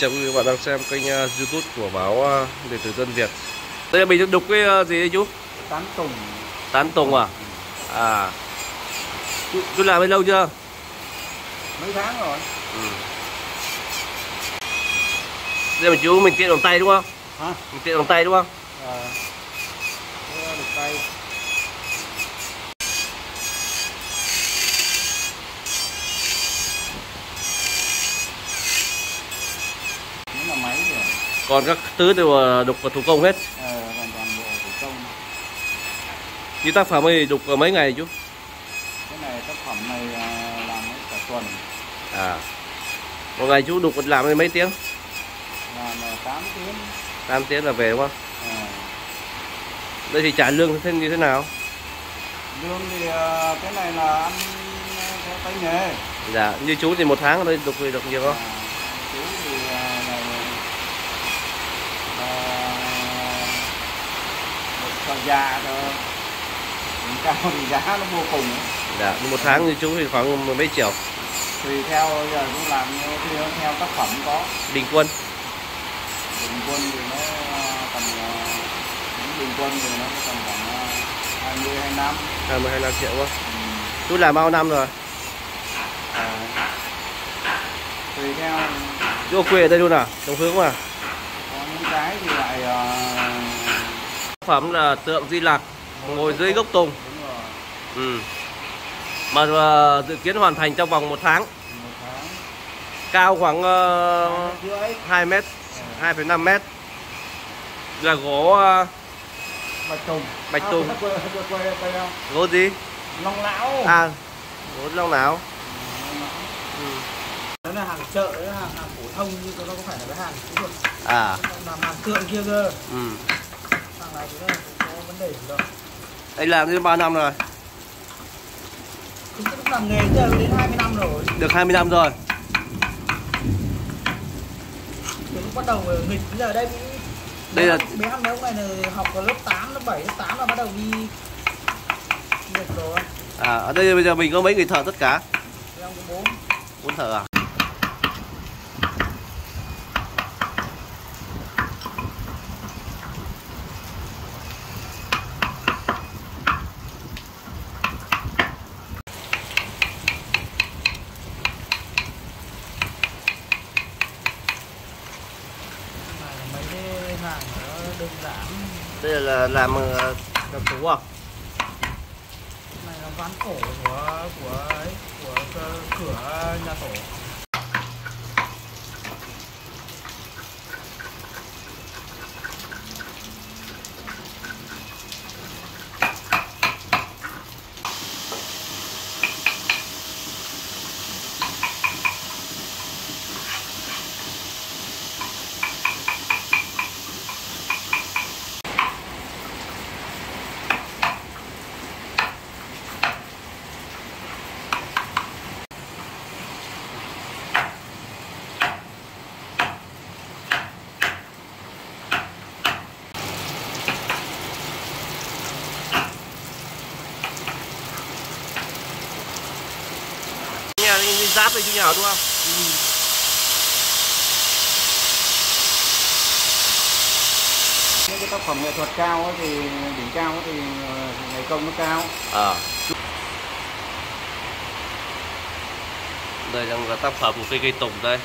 chào quý vị bạn đang xem kênh uh, youtube của báo uh, điện tử dân Việt Đây là mình đục cái uh, gì đấy chú? tán tùng Tán tùng à? À Chú, chú làm bên lâu chưa? mấy tháng rồi Ừ. Đây mà chú mình tiện bằng tay đúng không? hả Mình tiện bằng tay đúng không? ờ Thế được tay những là máy rồi Còn các thứ đều đục thủ công hết ờ hoàn toàn bộ thủ công Như tác phẩm ấy đục mấy ngày chú? cái này tác phẩm này à, làm cả tuần À Một ngày chú đục làm mấy tiếng? làm là 8 tiếng 8 tiếng là về đúng không? ờ Đây thì trả lương thế như thế nào? lương thì à, cái này là ăn theo tay nghề Dạ, như chú thì một tháng ở đây đục thì được nhiều không? À, chú thì à, này à, thời già rồi cao thì giá nó vô cùng. Dạ, một tháng như chú thì khoảng mấy triệu tùy theo giờ cũng làm theo, theo, tác phẩm có bình quân bình quân thì nó à, tầm à, những bình quân thì nó tầm khoảng à, 20 25 20 25 triệu quá. ừ. Chú làm bao năm rồi? à, tùy theo Chú ở quê ở đây luôn à? Đồng Hướng mà. có những cái thì lại à, Tác phẩm là tượng Di Lặc ngồi dưới gốc tùng. Ừ. Mà ờ, dự kiến hoàn thành trong vòng một tháng. Cao khoảng uh, rưỡi 2 mét, 2,5 mét. Là gỗ ờ, bạch tùng Bạch À, tùng. không? gỗ gì? long lão À, gỗ long lão. Ừ. đó là hàng chợ đấy là hàng phổ thông nhưng nó không phải là cái hàng kỹ thuật À, làm hàng tượng kia cơ ừ. Anh làm đến bao năm rồi? chúng làm nghề chơi đến 20 năm rồi Được 20 năm rồi. cũng bắt đầu nghịch bây giờ đây Đây là- bé ăn mấy ông này là học vào lớp 8, lớp 7, lớp 8 là bắt đầu đi nghịch rồi À, ở đây bây giờ mình có mấy người thợ tất cả? ông có bốn Bốn thợ à? này là mấy cái hàng nó đơn giản Đây là làm ờ, làm tủ à? này là ván cổ của của ấy của cơ- cửa nhà tổ Nhà giáp với chú nhà đúng không? những cái tác phẩm nghệ thuật cao thì đỉnh cao thì ờ, ngày công nó cao À. Đây là tác phẩm của cây cây tùng đây.